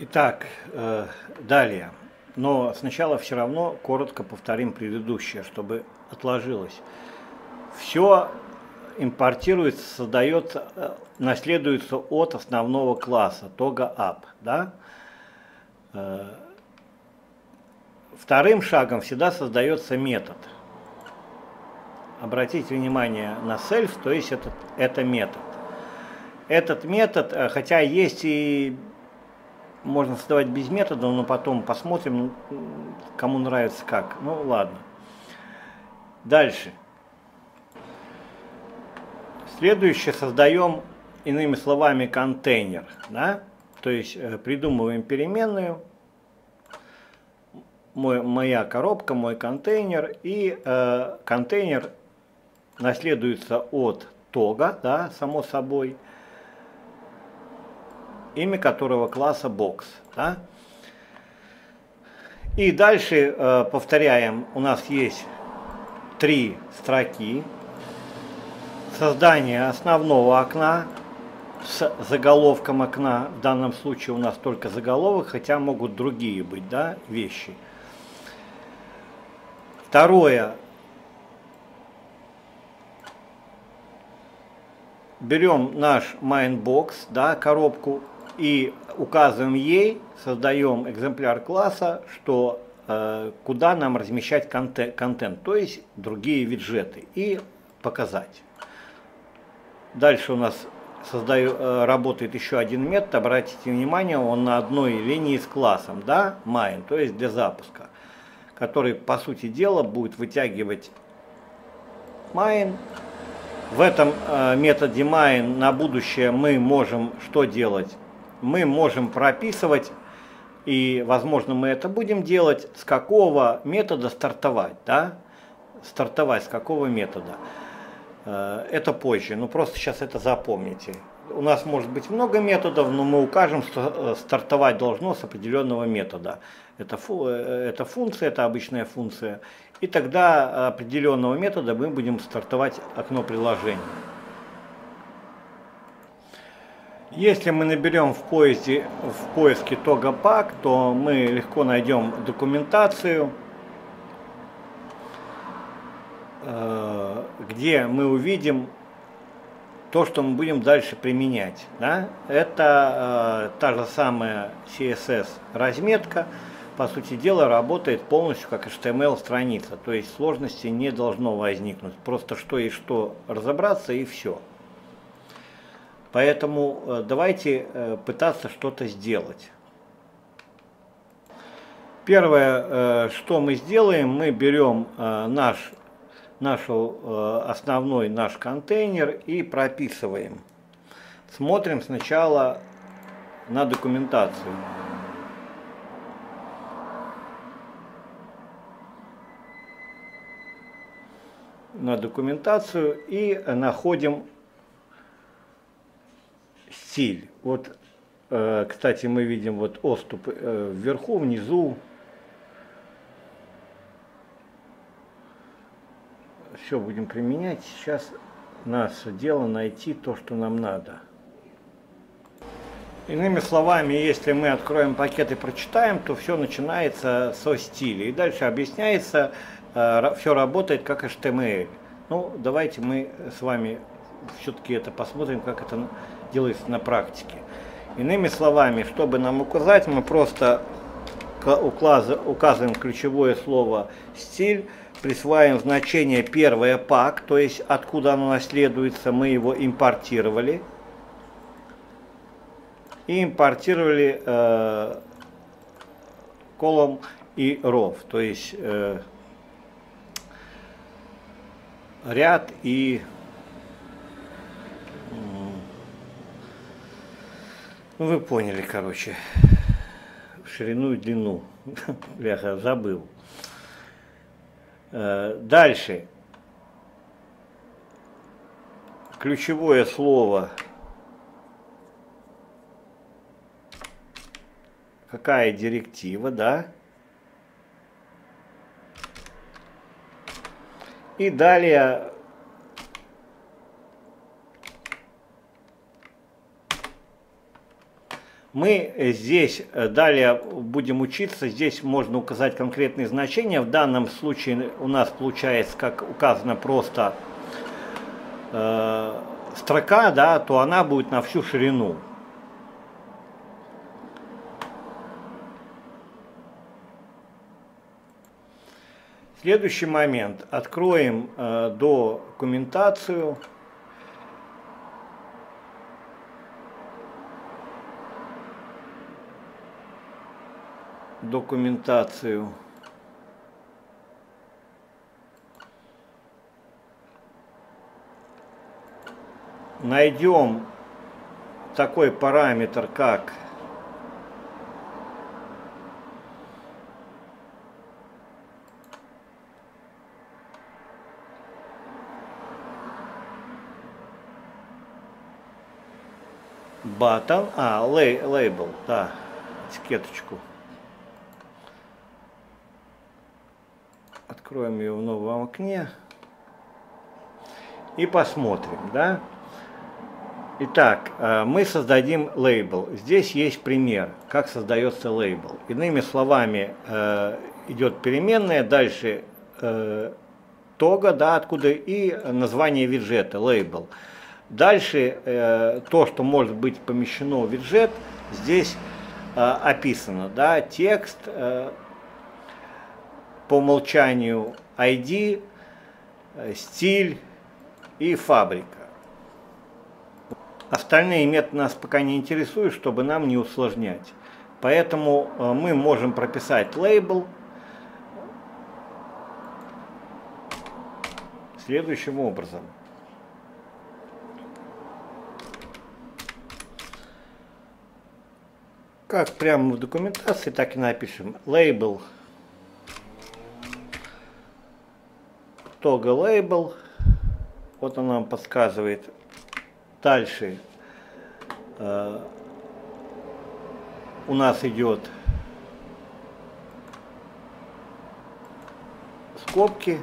Итак, э, далее. Но сначала все равно коротко повторим предыдущее, чтобы отложилось. Все импортируется, создается, э, наследуется от основного класса, тога app. Да? Э, вторым шагом всегда создается метод. Обратите внимание на self, то есть это, это метод. Этот метод, хотя есть и можно создавать без метода, но потом посмотрим, кому нравится как. Ну ладно. Дальше. Следующее создаем, иными словами, контейнер. Да? То есть э, придумываем переменную, мой, моя коробка, мой контейнер, и э, контейнер наследуется от тога, да, само собой, имя которого класса box. Да? И дальше э, повторяем, у нас есть три строки. Создание основного окна с заголовком окна. В данном случае у нас только заголовок, хотя могут другие быть да, вещи. Второе. Берем наш Mindbox, да, коробку, и указываем ей, создаем экземпляр класса, что э, куда нам размещать контент, контент, то есть другие виджеты, и показать. Дальше у нас создаю, э, работает еще один метод, обратите внимание, он на одной линии с классом, да, main, то есть для запуска, который, по сути дела, будет вытягивать main. В этом э, методе main на будущее мы можем что делать? Мы можем прописывать, и, возможно, мы это будем делать, с какого метода стартовать, да? Стартовать с какого метода. Э, это позже, ну просто сейчас это запомните. У нас может быть много методов, но мы укажем, что э, стартовать должно с определенного метода. Это, фу, э, это функция, это обычная функция. И тогда определенного метода мы будем стартовать окно приложения. Если мы наберем в, поезде, в поиске Тогапак, то мы легко найдем документацию, э, где мы увидим то, что мы будем дальше применять. Да? Это э, та же самая CSS разметка, по сути дела работает полностью как HTML страница, то есть сложности не должно возникнуть, просто что и что разобраться и все. Поэтому э, давайте э, пытаться что-то сделать. Первое, э, что мы сделаем, мы берем наш, наш основной наш контейнер и прописываем. Смотрим сначала на документацию. на документацию и находим стиль. Вот, э, кстати, мы видим вот оступ э, вверху, внизу. Все будем применять. Сейчас наше дело найти то, что нам надо. Иными словами, если мы откроем пакет и прочитаем, то все начинается со стиля. И дальше объясняется, э, все работает как HTML. Ну, давайте мы с вами все-таки это посмотрим, как это делается на практике. Иными словами, чтобы нам указать, мы просто указываем ключевое слово «стиль», присваиваем значение первое пак, то есть откуда оно наследуется, мы его импортировали. И импортировали э, колом и ров, то есть э, ряд и Ну, вы поняли, короче, ширину и длину. Бляха, забыл. Э, дальше. Ключевое слово. Какая директива, да? И далее Мы здесь далее будем учиться, здесь можно указать конкретные значения. В данном случае у нас получается, как указано, просто э, строка, да, то она будет на всю ширину. Следующий момент. Откроем э, документацию. Документацию. Найдем такой параметр, как button, а, лей, лейбл, да, этикеточку. Откроем ее в новом окне и посмотрим, да. Итак, э, мы создадим лейбл. Здесь есть пример, как создается лейбл. Иными словами, э, идет переменная, дальше э, тога, да, откуда и название виджета, лейбл. Дальше то, что может быть помещено в виджет, здесь описано. Да, текст по умолчанию ID, э, стиль и фабрика. Остальные методы нас пока не интересуют, чтобы нам не усложнять. Поэтому э, мы можем прописать лейбл следующим образом – как прямо в документации, так и напишем label toggle label. Вот он нам подсказывает. Дальше э, у нас идет скобки.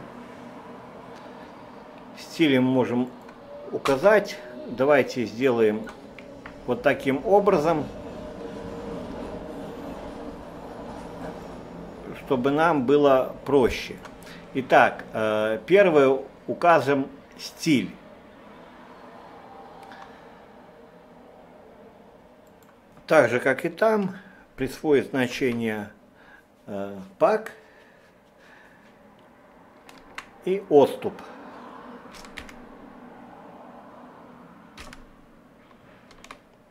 Стили мы можем указать. Давайте сделаем вот таким образом. чтобы нам было проще. Итак, э, первое укажем стиль. Так же, как и там, присвоит значение э, пак и отступ.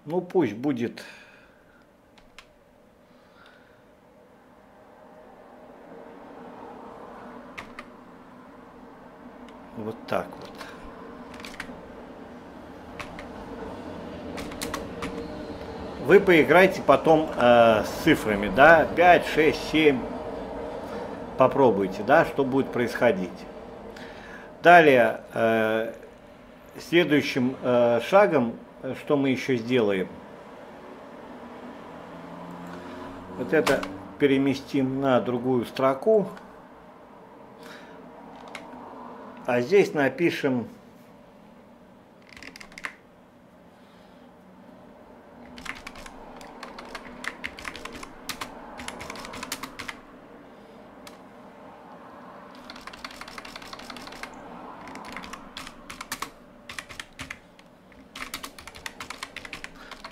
Ну, пусть будет Вот так вот. Вы поиграйте потом э, с цифрами, да, 5, 6, 7. Попробуйте, да, что будет происходить. Далее, э, следующим э, шагом, что мы еще сделаем, вот это переместим на другую строку. А здесь напишем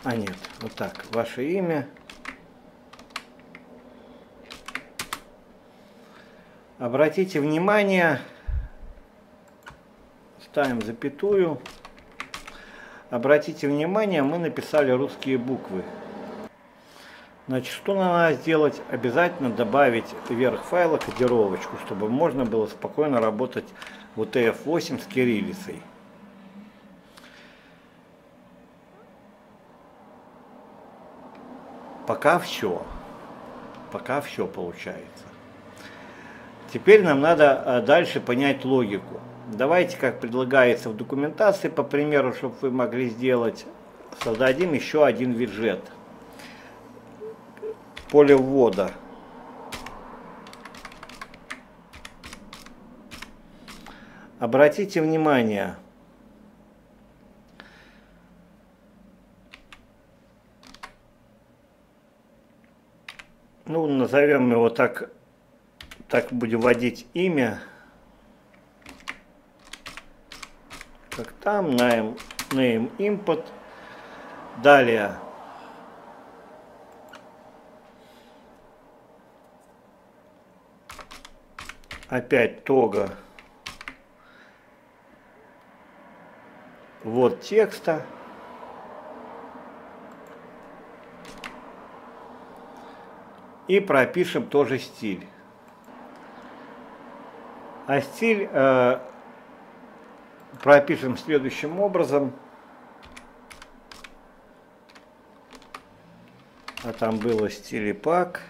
А нет, вот так, ваше имя. Обратите внимание, ставим запятую. Обратите внимание, мы написали русские буквы. Значит, что надо сделать? Обязательно добавить вверх файла кодировочку, чтобы можно было спокойно работать в UTF-8 с кириллицей. Пока все. Пока все получается. Теперь нам надо э, дальше понять логику. Давайте, как предлагается в документации, по примеру, чтобы вы могли сделать, создадим еще один виджет. Поле ввода. Обратите внимание, ну, назовем его так, так будем вводить имя, как там, name, name input, далее. Опять тога. Вот текста. И пропишем тоже стиль. А стиль э, пропишем следующим образом. А там было стили пак.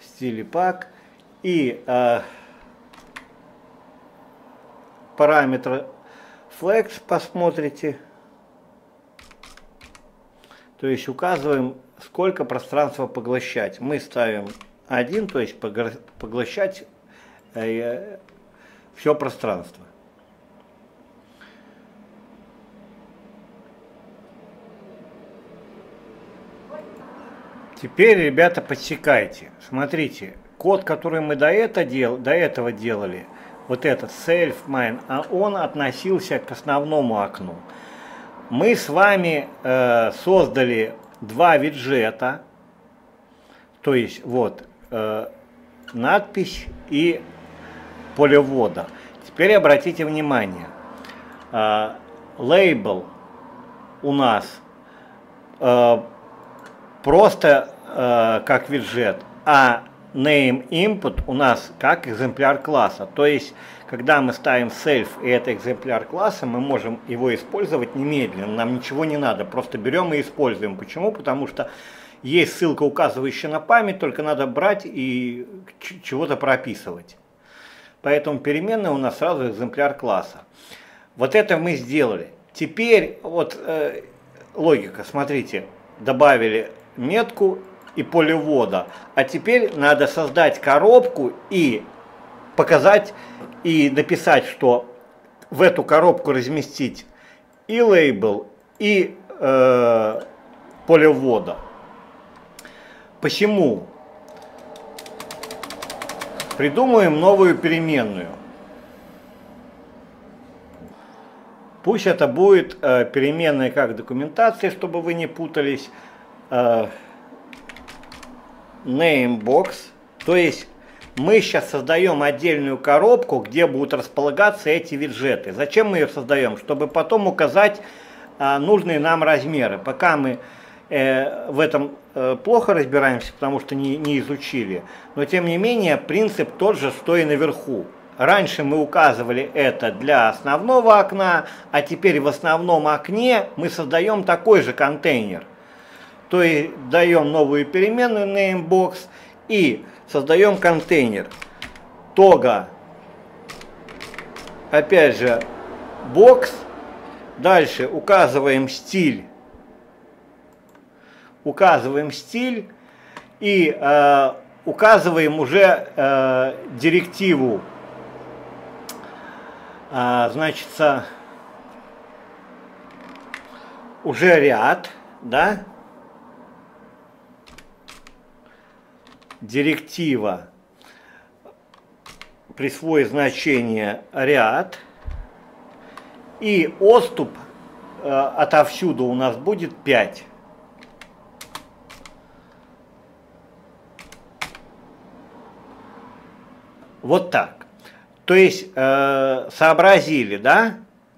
Стили пак. И э, параметр flex посмотрите. То есть указываем, сколько пространства поглощать. Мы ставим 1, то есть поглощать все пространство. Теперь, ребята, подсекайте. Смотрите, код, который мы до, это дел, до этого делали, вот этот self mine, а он относился к основному окну мы с вами э, создали два виджета, то есть вот э, надпись и поле ввода. Теперь обратите внимание, э, лейбл у нас э, просто э, как виджет, а name input у нас как экземпляр класса. То есть когда мы ставим self и это экземпляр класса, мы можем его использовать немедленно, нам ничего не надо, просто берем и используем. Почему? Потому что есть ссылка, указывающая на память, только надо брать и чего-то прописывать. Поэтому переменная у нас сразу экземпляр класса. Вот это мы сделали. Теперь вот э, логика, смотрите, добавили метку и поле ввода. А теперь надо создать коробку и показать и написать, что в эту коробку разместить и лейбл, и э, поле ввода. Почему? Придумаем новую переменную. Пусть это будет э, переменная как документация, чтобы вы не путались. Э, namebox, то есть мы сейчас создаем отдельную коробку, где будут располагаться эти виджеты. Зачем мы ее создаем? Чтобы потом указать а, нужные нам размеры. Пока мы э, в этом э, плохо разбираемся, потому что не, не изучили, но тем не менее принцип тот же, что и наверху. Раньше мы указывали это для основного окна, а теперь в основном окне мы создаем такой же контейнер. То есть даем новую переменную namebox и создаем контейнер. Тога. Опять же, бокс. Дальше указываем стиль. Указываем стиль и э, указываем уже э, директиву. Э, значит, уже ряд, да, директива присвоит значение ряд, и отступ э, отовсюду у нас будет 5. Вот так. То есть э, сообразили, да?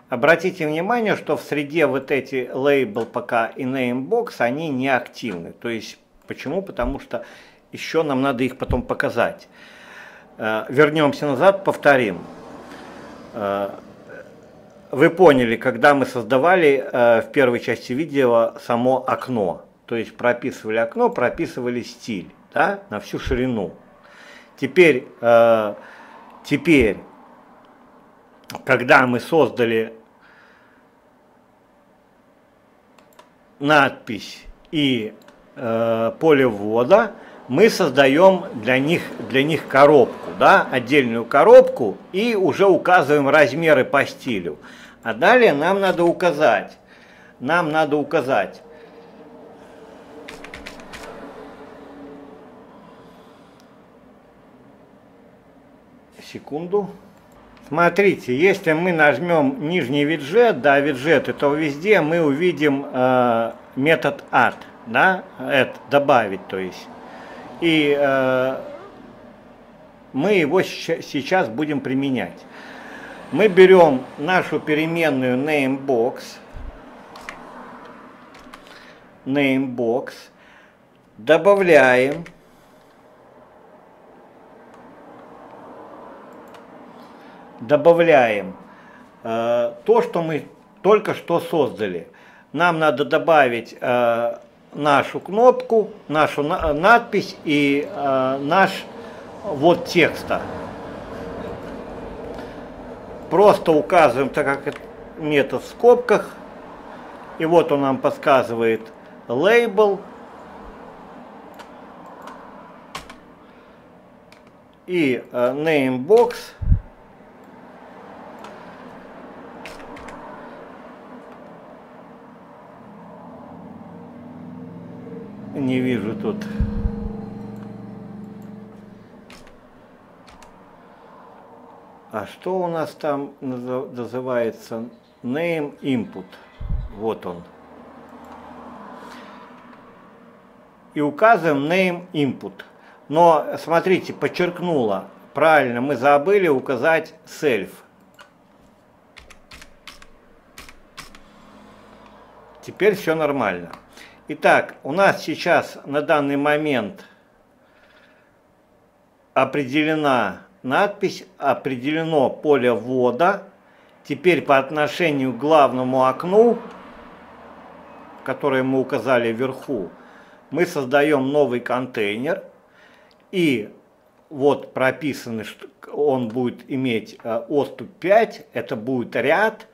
Обратите внимание, что в среде вот эти label пока и namebox, они не активны. То есть почему? Потому что еще нам надо их потом показать. Э, вернемся назад, повторим. Э, вы поняли, когда мы создавали э, в первой части видео само окно, то есть прописывали окно, прописывали стиль да, на всю ширину. Теперь, теперь, когда мы создали надпись и поле ввода, мы создаем для них, для них коробку, да, отдельную коробку и уже указываем размеры по стилю. А далее нам надо указать, нам надо указать секунду. Смотрите, если мы нажмем нижний виджет, да, виджеты, то везде мы увидим э, метод add, да, add, добавить, то есть. И э, мы его сейчас будем применять. Мы берем нашу переменную namebox, namebox, добавляем добавляем э, то, что мы только что создали. Нам надо добавить э, нашу кнопку, нашу на надпись и э, наш вот текста. Просто указываем, так как метод в скобках, и вот он нам подсказывает лейбл, и э, namebox не вижу тут. А что у нас там называется? Name Input. Вот он. И указываем Name Input. Но, смотрите, подчеркнула. Правильно, мы забыли указать Self. Теперь все нормально. Итак, у нас сейчас на данный момент определена надпись, определено поле ввода. Теперь по отношению к главному окну, которое мы указали вверху, мы создаем новый контейнер. И вот прописано, что он будет иметь э, отступ 5, это будет ряд.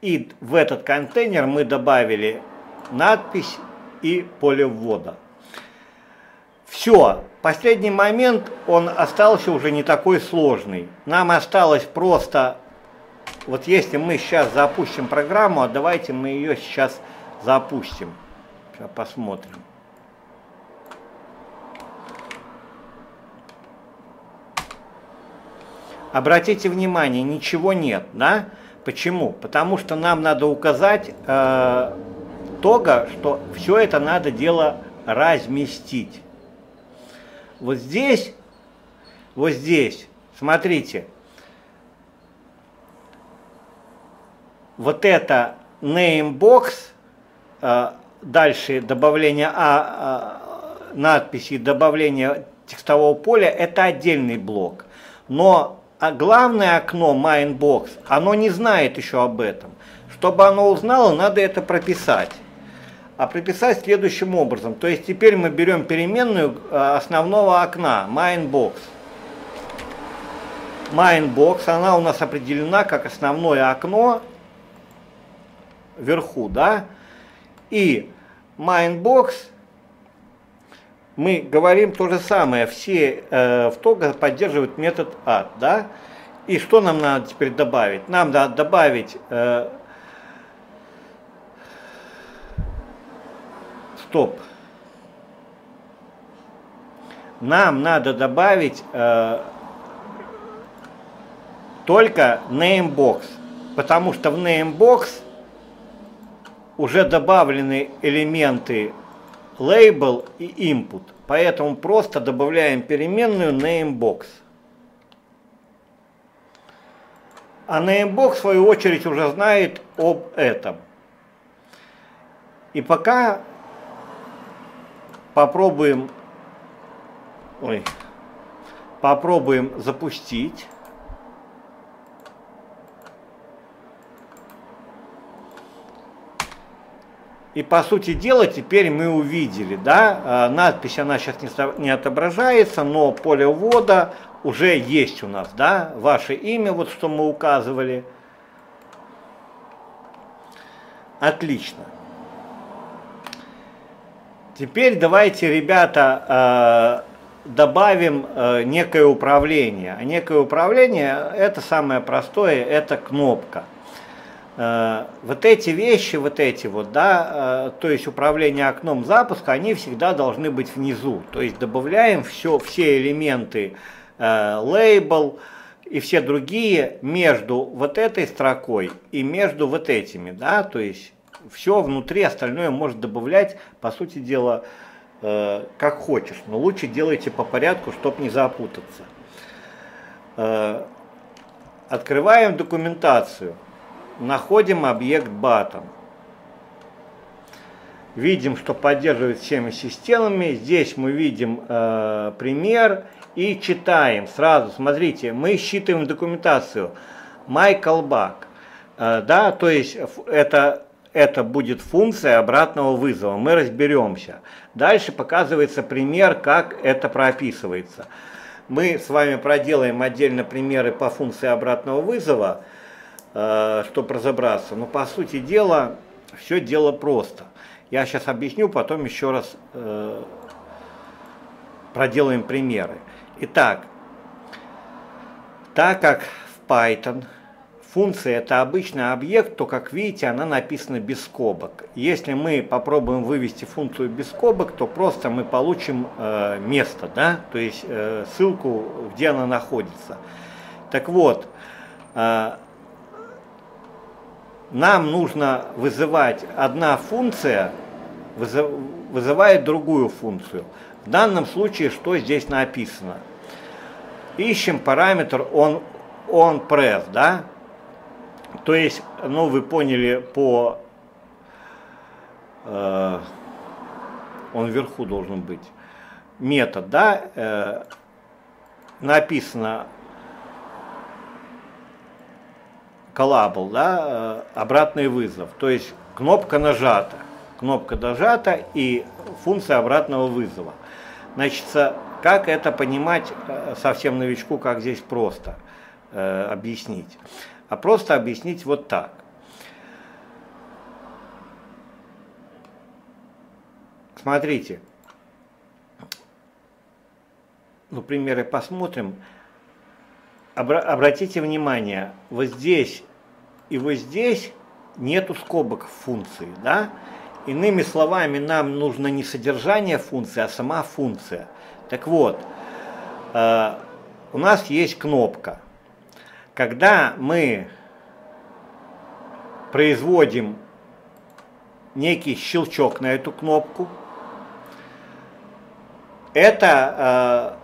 И в этот контейнер мы добавили надпись и поле ввода. Все, последний момент, он остался уже не такой сложный. Нам осталось просто, вот если мы сейчас запустим программу, а давайте мы ее сейчас запустим. Сейчас посмотрим. Обратите внимание, ничего нет, да? Почему? Потому что нам надо указать э, того, что все это надо дело разместить. Вот здесь, вот здесь, смотрите, вот это namebox, э, дальше добавление а, а, надписи, добавление текстового поля, это отдельный блок. Но а главное окно Mindbox, оно не знает еще об этом. Чтобы оно узнало, надо это прописать а прописать следующим образом. То есть теперь мы берем переменную э, основного окна, MindBox. MindBox, она у нас определена как основное окно вверху, да? И MindBox, мы говорим то же самое, все э, в Togo поддерживают метод add, да? И что нам надо теперь добавить? Нам надо добавить э, стоп. Нам надо добавить э, только namebox, потому что в namebox уже добавлены элементы label и input, поэтому просто добавляем переменную namebox. А namebox в свою очередь уже знает об этом. И пока попробуем, ой, попробуем запустить. И по сути дела теперь мы увидели, да, а, надпись она сейчас не отображается, но поле ввода уже есть у нас, да, ваше имя, вот что мы указывали. Отлично. Теперь давайте, ребята, э, добавим э, некое управление. А некое управление, это самое простое, это кнопка. Э, вот эти вещи, вот эти вот, да, то есть управление окном запуска, они всегда должны быть внизу. То есть добавляем все, все элементы, лейбл, и все другие между вот этой строкой и между вот этими, да, то есть все внутри, остальное может добавлять, по сути дела, э, как хочешь, но лучше делайте по порядку, чтобы не запутаться. Э, открываем документацию, находим объект button. Видим, что поддерживает всеми системами. Здесь мы видим э, пример и читаем сразу. Смотрите, мы считываем документацию. My callback. Э, да, то есть это это будет функция обратного вызова. Мы разберемся. Дальше показывается пример, как это прописывается. Мы с вами проделаем отдельно примеры по функции обратного вызова, э, чтобы разобраться. Но по сути дела, все дело просто. Я сейчас объясню, потом еще раз э, проделаем примеры. Итак, так как в Python функция это обычный объект, то, как видите, она написана без скобок. Если мы попробуем вывести функцию без скобок, то просто мы получим э, место, да, то есть э, ссылку, где она находится. Так вот, э, нам нужно вызывать одна функция, вызыв, вызывает другую функцию. В данном случае что здесь написано? Ищем параметр on, on_press, да, то есть, ну, вы поняли по... Э, он вверху должен быть. Метод, да, э, написано callable, да, э, обратный вызов. То есть кнопка нажата. Кнопка нажата и функция обратного вызова. Значит, как это понимать э, совсем новичку, как здесь просто э, объяснить? А просто объяснить вот так. Смотрите, ну, примеры посмотрим. Обра обратите внимание, вот здесь и вот здесь нету скобок функции, да? Иными словами, нам нужно не содержание функции, а сама функция. Так вот, э, у нас есть кнопка – когда мы производим некий щелчок на эту кнопку, это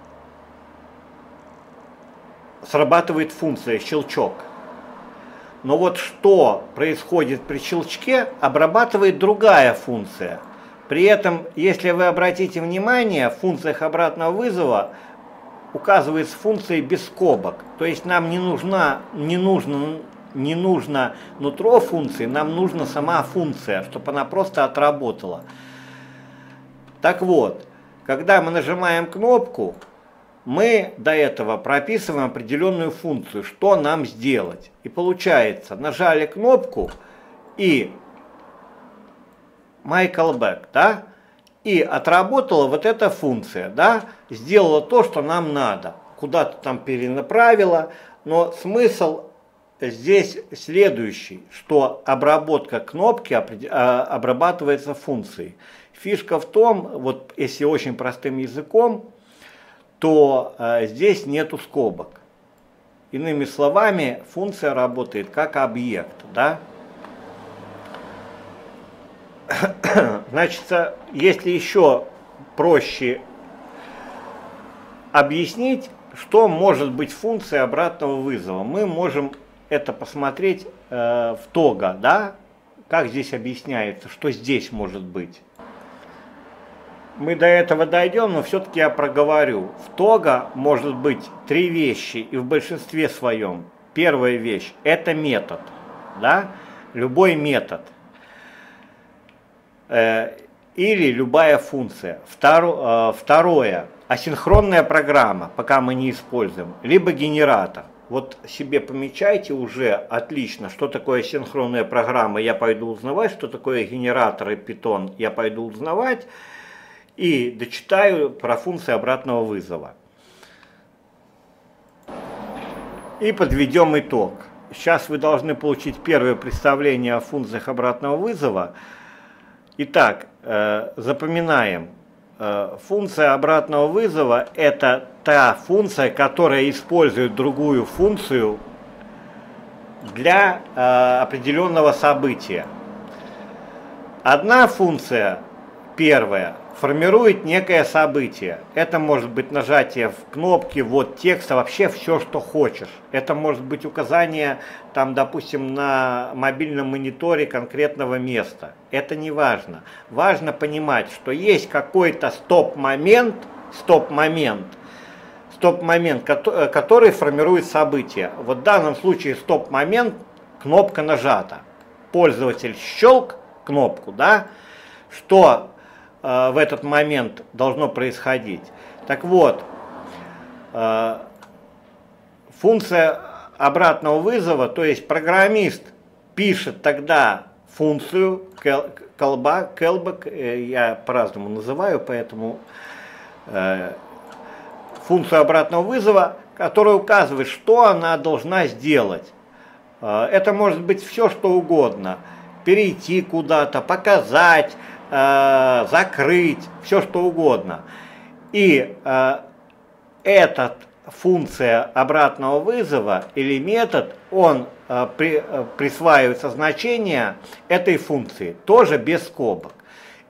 э, срабатывает функция щелчок. Но вот что происходит при щелчке, обрабатывает другая функция. При этом, если вы обратите внимание, в функциях обратного вызова указывается функция без скобок. То есть нам не, нужна, не, нужно, не нужно нутро функции, нам нужна сама функция, чтобы она просто отработала. Так вот, когда мы нажимаем кнопку, мы до этого прописываем определенную функцию, что нам сделать. И получается, нажали кнопку и my callback, да? И отработала вот эта функция, да, сделала то, что нам надо, куда-то там перенаправила, но смысл здесь следующий, что обработка кнопки а, обрабатывается функцией. Фишка в том, вот если очень простым языком, то э, здесь нету скобок. Иными словами, функция работает как объект, да, Значит, если еще проще объяснить, что может быть функция обратного вызова, мы можем это посмотреть э, в тога, да, как здесь объясняется, что здесь может быть. Мы до этого дойдем, но все-таки я проговорю. В тога может быть три вещи, и в большинстве своем. Первая вещь – это метод, да, любой метод – или любая функция. Э, второе, асинхронная программа, пока мы не используем, либо генератор. Вот себе помечайте уже отлично, что такое синхронная программа, я пойду узнавать, что такое генератор и питон, я пойду узнавать и дочитаю про функции обратного вызова. И подведем итог. Сейчас вы должны получить первое представление о функциях обратного вызова. Итак, э, запоминаем. э, функция обратного вызова это та функция, которая использует другую функцию для э, определенного события. Одна функция, первая, формирует некое событие. Это может быть нажатие в кнопки, вот текста, вообще все, что хочешь. Это может быть указание, там, допустим, на мобильном мониторе конкретного места. Это не важно. Важно понимать, что есть какой-то стоп-момент, стоп-момент, стоп-момент, который формирует событие. Вот в данном случае стоп-момент, кнопка нажата. Пользователь щелк кнопку, да, что Э, в этот момент должно происходить. Так вот, э, функция обратного вызова, то есть программист пишет тогда функцию callback, callback э, я по-разному называю, поэтому функцию обратного вызова, которая указывает, что она должна сделать. Это может быть все, что угодно. Перейти куда-то, показать, э, закрыть, все что угодно. И э, эта функция обратного вызова или метод, он э, при, э, присваивается значение этой функции, тоже без скобок.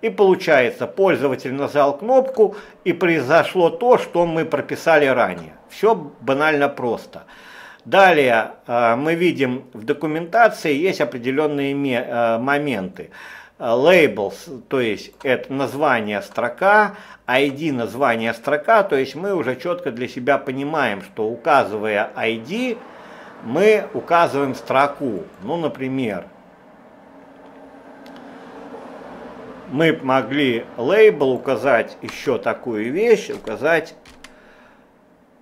И получается, пользователь нажал кнопку, и произошло то, что мы прописали ранее. Все банально просто. Далее э, мы видим в документации есть определенные э, моменты. Э, labels, то есть это название строка, ID название строка, то есть мы уже четко для себя понимаем, что указывая ID, мы указываем строку. Ну, например, мы могли label указать еще такую вещь, указать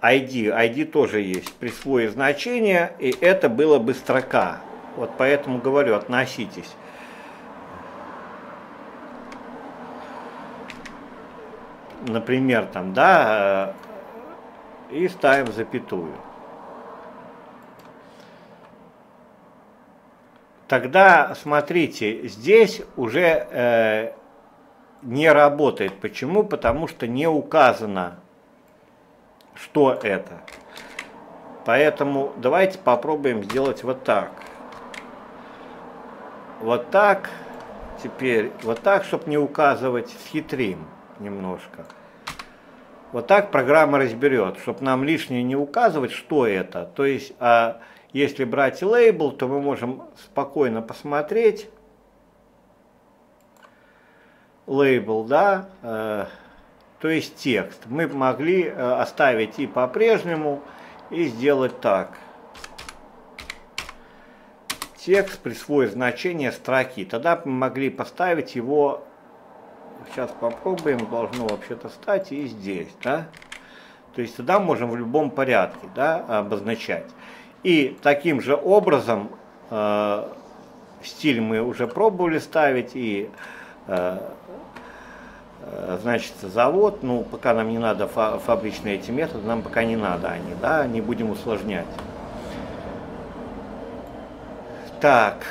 ID. ID тоже есть, присвоить значение, и это было бы строка. Вот поэтому говорю, относитесь. Например, там, да, э, и ставим запятую. Тогда, смотрите, здесь уже э, не работает. Почему? Потому что не указано, что это. Поэтому давайте попробуем сделать вот так. Вот так. Теперь вот так, чтобы не указывать, схитрим немножко. Вот так программа разберет, чтобы нам лишнее не указывать, что это. То есть, а если брать лейбл, то мы можем спокойно посмотреть. Лейбл, да, э, то есть текст. Мы могли э, оставить и по-прежнему, и сделать так. Текст присвоит значение строки. Тогда мы могли поставить его Сейчас попробуем, должно вообще-то стать и здесь, да. То есть тогда можем в любом порядке, да, обозначать. И таким же образом э, стиль мы уже пробовали ставить и э, э значит, завод, ну, пока нам не надо фа фабричные эти методы, нам пока не надо они, да, не будем усложнять. Так,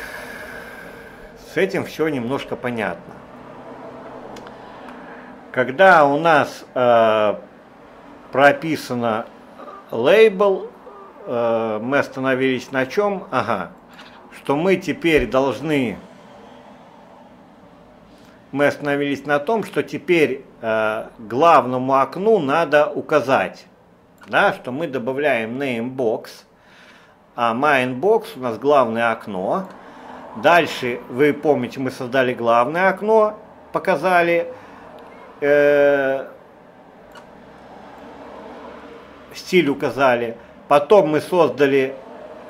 с этим все немножко понятно. Когда у нас э, прописано лейбл, э, мы остановились на чем? Ага, что мы теперь должны, мы остановились на том, что теперь э, главному окну надо указать, да, что мы добавляем namebox, а mainbox у нас главное окно. Дальше, вы помните, мы создали главное окно, показали, э, стиль указали. Потом мы создали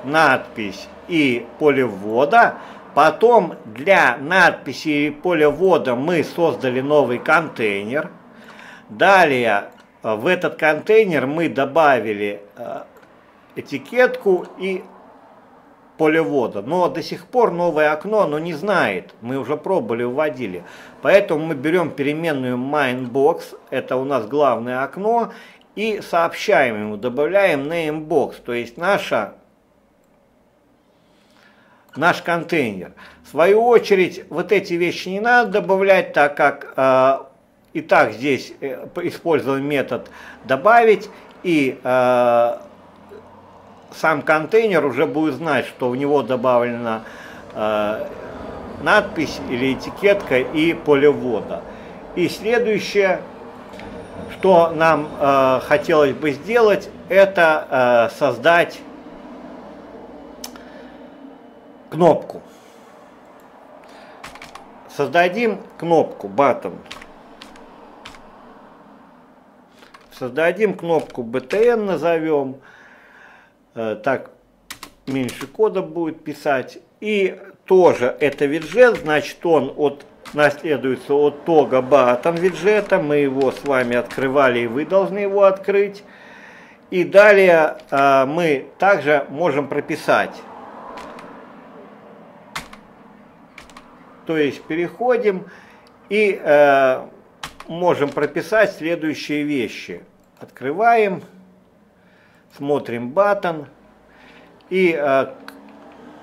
надпись и поле ввода. Потом для надписи и поля ввода мы создали новый контейнер. Далее э, в этот контейнер мы добавили э, этикетку и полевода. Но до сих пор новое окно оно не знает. Мы уже пробовали, вводили. Поэтому мы берем переменную MineBox, это у нас главное окно, и сообщаем ему, добавляем namebox, то есть наша, наш контейнер. В свою очередь, вот эти вещи не надо добавлять, так как э, Итак, здесь э, используем метод добавить, и э, сам контейнер уже будет знать, что в него добавлена э, надпись или этикетка и поле ввода. И следующее, что нам э, хотелось бы сделать, это э, создать кнопку. Создадим кнопку button. Создадим кнопку btn, назовем. Э, так меньше кода будет писать. И тоже это виджет, значит он от наследуется от тога button виджета. Мы его с вами открывали, и вы должны его открыть. И далее э, мы также можем прописать. То есть переходим и э, можем прописать следующие вещи. Открываем, смотрим батон и э,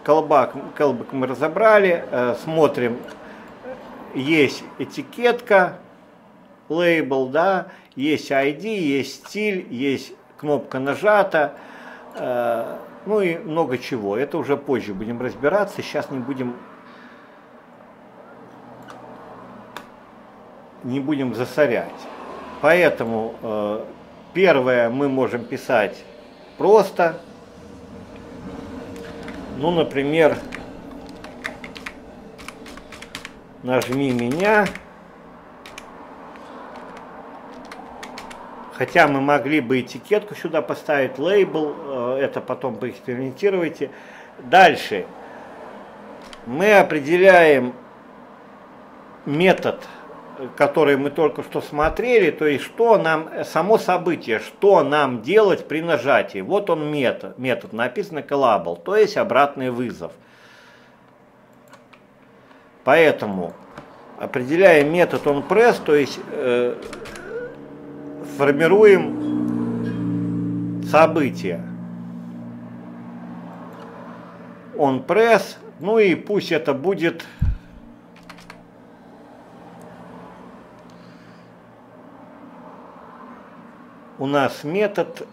колбак, колбак мы разобрали, э, смотрим, есть этикетка, лейбл, да, есть ID, есть стиль, есть кнопка нажата, э, ну и много чего. Это уже позже будем разбираться, сейчас не будем не будем засорять. Поэтому э, первое мы можем писать просто. Ну, например, нажми меня. Хотя мы могли бы этикетку сюда поставить, лейбл, э, это потом поэкспериментируйте. Дальше мы определяем метод которые мы только что смотрели, то есть что нам, само событие, что нам делать при нажатии. Вот он метод, метод написано collable, то есть обратный вызов. Поэтому определяем метод onPress, то есть э, формируем событие. onPress, ну и пусть это будет у нас метод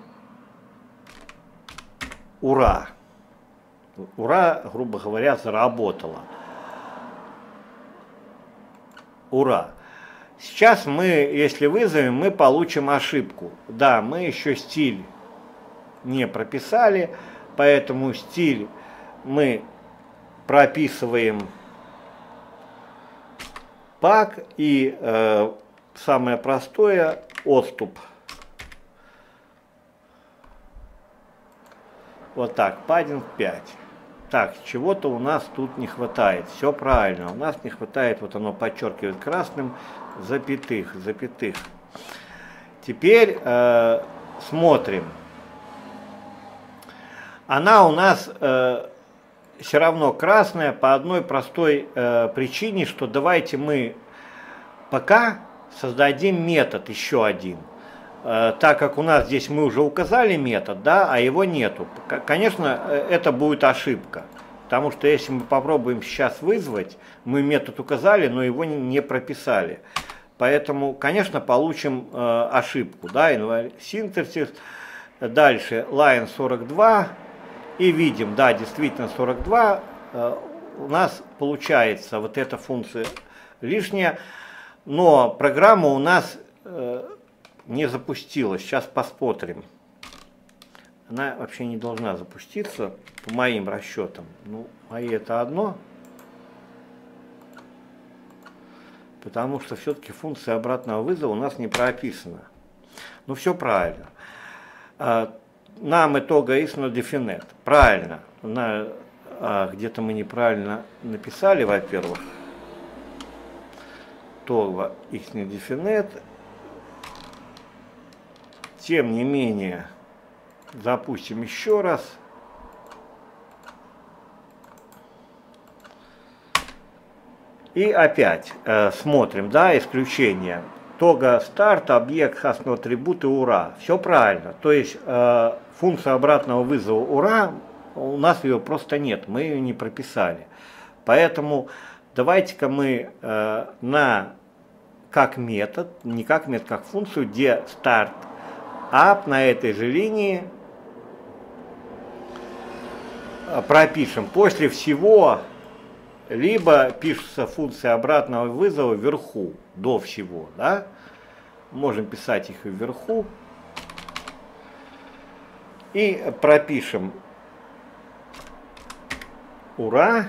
ура. Ура, грубо говоря, заработала. Ура. Сейчас мы, если вызовем, мы получим ошибку. Да, мы еще стиль не прописали, поэтому стиль мы прописываем пак и э, самое простое отступ. Вот так, паддинг 5. Так, чего-то у нас тут не хватает. Все правильно. У нас не хватает, вот оно подчеркивает красным, запятых, запятых. Теперь э, смотрим. Она у нас э, все равно красная по одной простой э, причине, что давайте мы пока создадим метод еще один. Э, так как у нас здесь мы уже указали метод, да, а его нету. Конечно, э, это будет ошибка. Потому что если мы попробуем сейчас вызвать, мы метод указали, но его не прописали. Поэтому, конечно, получим э, ошибку. Да, синтаксис. Дальше line 42. И видим, да, действительно 42. Э, у нас получается вот эта функция лишняя. Но программа у нас э, не запустилась. Сейчас посмотрим. Она вообще не должна запуститься, по моим расчетам. Ну, мои это одно. Потому что все-таки функция обратного вызова у нас не прописана. Ну, все правильно. А, нам итога not definite. Правильно. А, где-то мы неправильно написали, во-первых. Това x не definite тем не менее, запустим еще раз. И опять э, смотрим, да, исключение. Тога старт, объект, хасный атрибут и ура. Все правильно. То есть э, функция обратного вызова ура, у нас ее просто нет, мы ее не прописали. Поэтому давайте-ка мы э, на как метод, не как метод, как функцию, где старт up на этой же линии пропишем. После всего либо пишется функция обратного вызова вверху, до всего, да? Можем писать их вверху. И пропишем ура.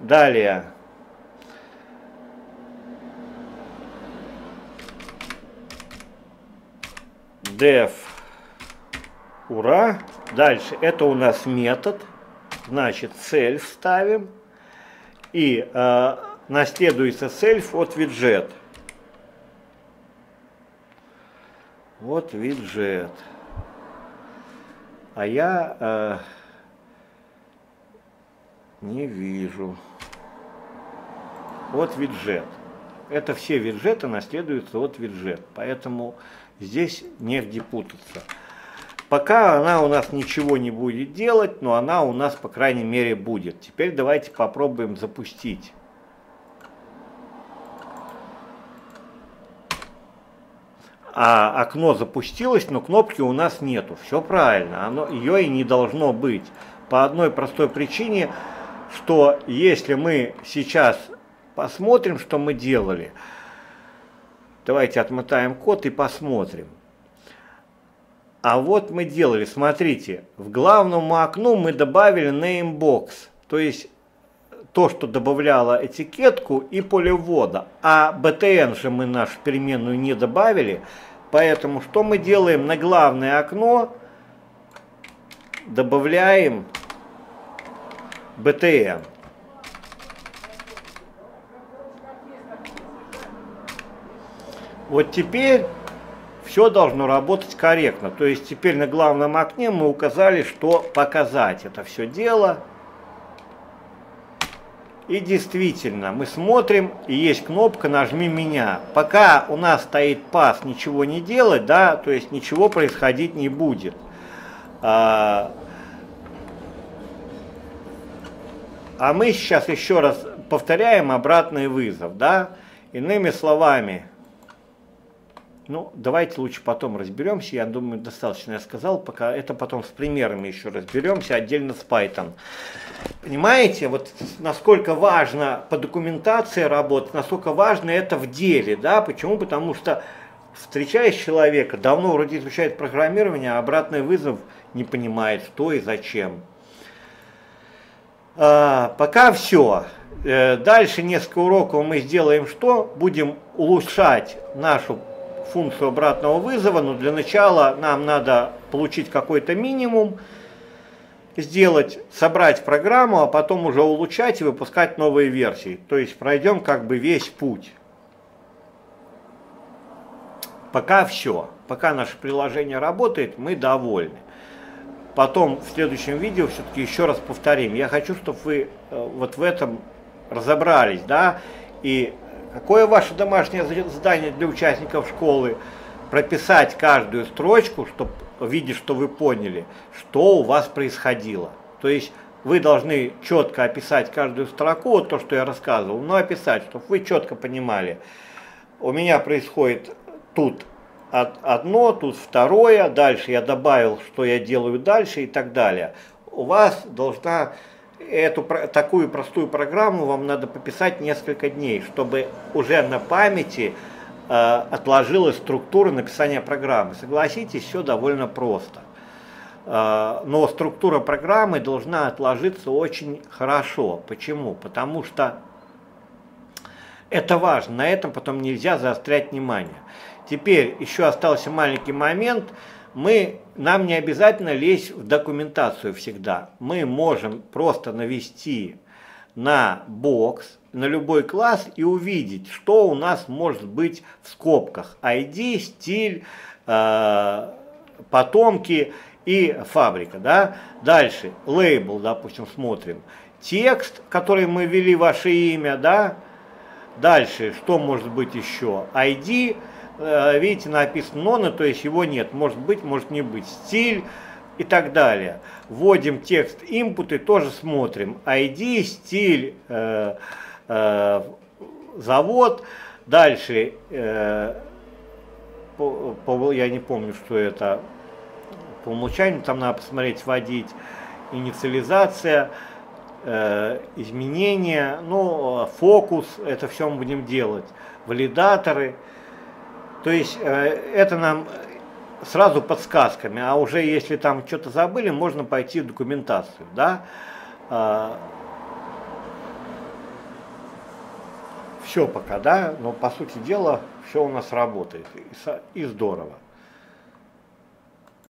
Далее def ура. Дальше это у нас метод, значит цель ставим и э, наследуется self от виджет. Вот виджет. А я э, не вижу. Вот виджет. Это все виджеты наследуются от виджет. Поэтому здесь негде путаться. Пока она у нас ничего не будет делать, но она у нас, по крайней мере, будет. Теперь давайте попробуем запустить. А окно запустилось, но кнопки у нас нету. Все правильно, оно, ее и не должно быть. По одной простой причине, что если мы сейчас посмотрим, что мы делали, давайте отмотаем код и посмотрим. А вот мы делали, смотрите, в главному окну мы добавили namebox, то есть то, что добавляло этикетку и поле ввода. А btn же мы нашу переменную не добавили, поэтому что мы делаем на главное окно? Добавляем btn. Вот теперь все должно работать корректно. То есть теперь на главном окне мы указали, что показать это все дело. И действительно, мы смотрим, и есть кнопка «Нажми меня». Пока у нас стоит пас «Ничего не делать», да, то есть ничего происходить не будет. А, а мы сейчас еще раз повторяем обратный вызов, да. Иными словами, ну, давайте лучше потом разберемся. Я думаю, достаточно я сказал, пока это потом с примерами еще разберемся, отдельно с Python. Понимаете, вот насколько важно по документации работать, насколько важно это в деле, да? Почему? Потому что встречаешь человека, давно вроде изучает программирование, а обратный вызов не понимает, что и зачем. А, пока все. Э, дальше несколько уроков мы сделаем что? Будем улучшать нашу функцию обратного вызова, но для начала нам надо получить какой-то минимум, сделать, собрать программу, а потом уже улучшать и выпускать новые версии. То есть пройдем как бы весь путь. Пока все. Пока наше приложение работает, мы довольны. Потом в следующем видео все-таки еще раз повторим. Я хочу, чтобы вы э, вот в этом разобрались, да, и Какое ваше домашнее задание для участников школы? Прописать каждую строчку, чтобы видеть, что вы поняли, что у вас происходило. То есть вы должны четко описать каждую строку, вот то, что я рассказывал, но описать, чтобы вы четко понимали. У меня происходит тут одно, тут второе, дальше я добавил, что я делаю дальше и так далее. У вас должна эту такую простую программу вам надо пописать несколько дней, чтобы уже на памяти э, отложилась структура написания программы. Согласитесь, все довольно просто. Э, но структура программы должна отложиться очень хорошо. Почему? Потому что это важно, на этом потом нельзя заострять внимание. Теперь еще остался маленький момент – мы, нам не обязательно лезть в документацию всегда. Мы можем просто навести на бокс, на любой класс и увидеть, что у нас может быть в скобках. ID, стиль, э, потомки и фабрика. Да? Дальше, лейбл, допустим, смотрим. Текст, который мы ввели ваше имя, да? Дальше, что может быть еще? ID, видите, написано нона, то есть его нет. Может быть, может не быть. Стиль и так далее. Вводим текст input и тоже смотрим. ID, стиль, э, э, завод, дальше, э, по, по, я не помню, что это, по умолчанию там надо посмотреть, вводить, инициализация, э, изменения, ну, фокус, это все мы будем делать, валидаторы, то есть э, это нам сразу подсказками, а уже если там что-то забыли, можно пойти в документацию, да. А, все пока, да, но по сути дела все у нас работает и, и здорово.